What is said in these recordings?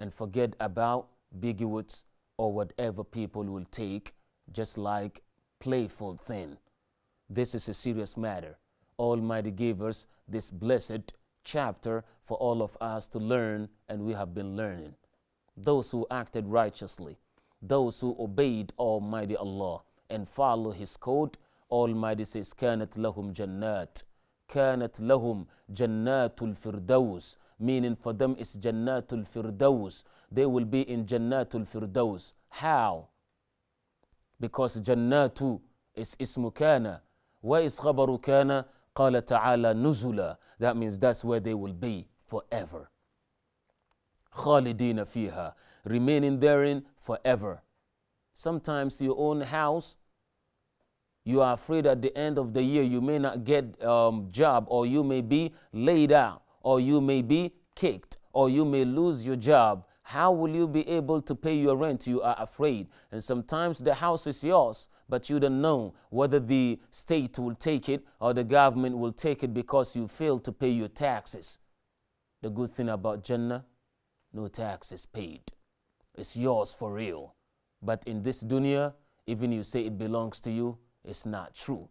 and forget about bigwoods or whatever people will take just like playful thing. This is a serious matter. Almighty gave us this blessed chapter for all of us to learn, and we have been learning. Those who acted righteously, those who obeyed Almighty Allah and follow His code, Almighty says, كانت لهم جنات كانت لهم جنات الفردوس meaning for them is Jannatul Firdaus. They will be in Jannatul Firdaus. How? Because Jannatu is ismukana. Where is Khabarukana? Qala ta'ala nuzula. That means that's where they will be forever. Khalidina fiha. Remaining therein forever. Sometimes your own house you are afraid at the end of the year you may not get um, job or you may be laid out or you may be kicked or you may lose your job. How will you be able to pay your rent? You are afraid. And sometimes the house is yours, but you don't know whether the state will take it or the government will take it because you failed to pay your taxes. The good thing about Jannah, no taxes paid. It's yours for real. But in this dunya, even you say it belongs to you, it's not true.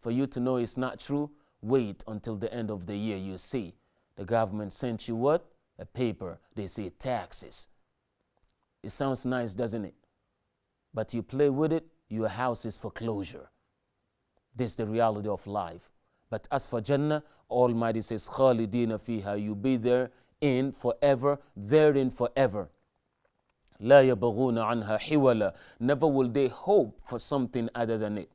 For you to know it's not true, wait until the end of the year. You see, the government sent you what? A paper. They say taxes. It sounds nice, doesn't it? But you play with it, your house is foreclosure. This is the reality of life. But as for Jannah, Almighty says, Khalidina fiha, you be there in forever, therein forever. La yabaghuna anha hiwala. Never will they hope for something other than it.